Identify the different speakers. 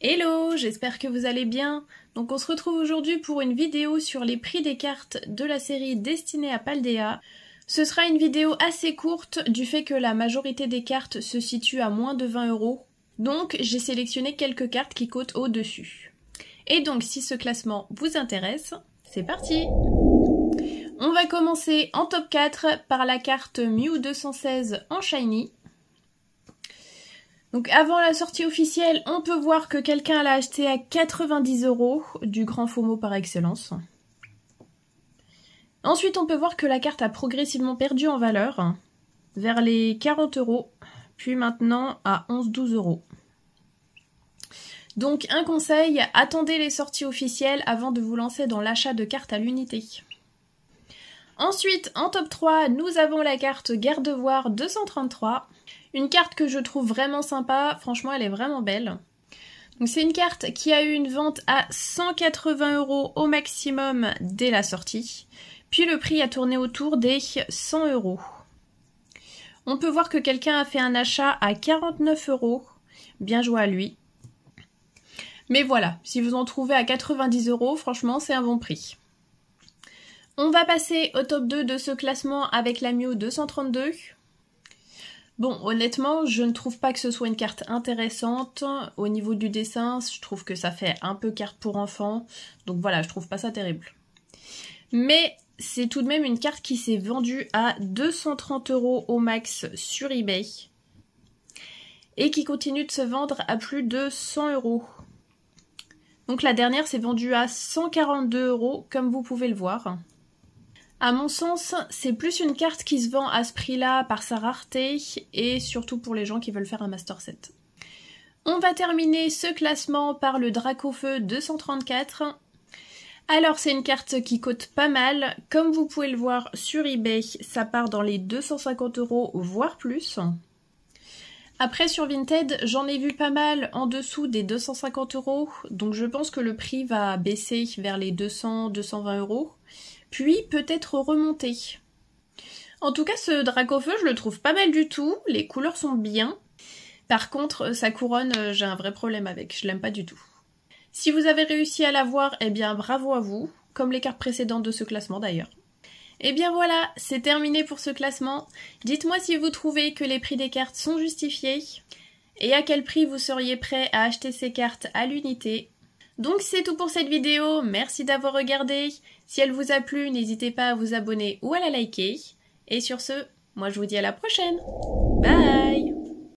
Speaker 1: Hello, j'espère que vous allez bien. Donc on se retrouve aujourd'hui pour une vidéo sur les prix des cartes de la série destinée à Paldea. Ce sera une vidéo assez courte du fait que la majorité des cartes se situe à moins de 20 euros. Donc j'ai sélectionné quelques cartes qui coûtent au-dessus. Et donc si ce classement vous intéresse, c'est parti On va commencer en top 4 par la carte Mew 216 en Shiny. Donc avant la sortie officielle, on peut voir que quelqu'un l'a acheté à 90 euros, du grand FOMO par excellence. Ensuite, on peut voir que la carte a progressivement perdu en valeur, vers les 40 euros, puis maintenant à 11-12 euros. Donc un conseil, attendez les sorties officielles avant de vous lancer dans l'achat de cartes à l'unité. Ensuite, en top 3, nous avons la carte Gardevoir 233. Une carte que je trouve vraiment sympa, franchement elle est vraiment belle. C'est une carte qui a eu une vente à 180 euros au maximum dès la sortie. Puis le prix a tourné autour des 100 euros. On peut voir que quelqu'un a fait un achat à 49 euros. Bien joué à lui. Mais voilà, si vous en trouvez à 90 euros, franchement c'est un bon prix. On va passer au top 2 de ce classement avec la Mio 232. Bon, honnêtement, je ne trouve pas que ce soit une carte intéressante. Au niveau du dessin, je trouve que ça fait un peu carte pour enfants. Donc voilà, je trouve pas ça terrible. Mais c'est tout de même une carte qui s'est vendue à 230 euros au max sur eBay. Et qui continue de se vendre à plus de 100 euros. Donc la dernière s'est vendue à 142 euros, comme vous pouvez le voir. À mon sens, c'est plus une carte qui se vend à ce prix-là par sa rareté et surtout pour les gens qui veulent faire un Master Set. On va terminer ce classement par le Dracofeu 234. Alors c'est une carte qui coûte pas mal. Comme vous pouvez le voir sur eBay, ça part dans les 250 euros voire plus. Après sur Vinted, j'en ai vu pas mal en dessous des 250 euros, donc je pense que le prix va baisser vers les 200-220 euros puis peut-être remonter. En tout cas, ce Dracofeu, je le trouve pas mal du tout, les couleurs sont bien. Par contre, sa couronne, euh, j'ai un vrai problème avec, je l'aime pas du tout. Si vous avez réussi à l'avoir, eh bien bravo à vous, comme les cartes précédentes de ce classement d'ailleurs. Et eh bien voilà, c'est terminé pour ce classement. Dites-moi si vous trouvez que les prix des cartes sont justifiés et à quel prix vous seriez prêt à acheter ces cartes à l'unité. Donc c'est tout pour cette vidéo, merci d'avoir regardé. Si elle vous a plu, n'hésitez pas à vous abonner ou à la liker. Et sur ce, moi je vous dis à la prochaine. Bye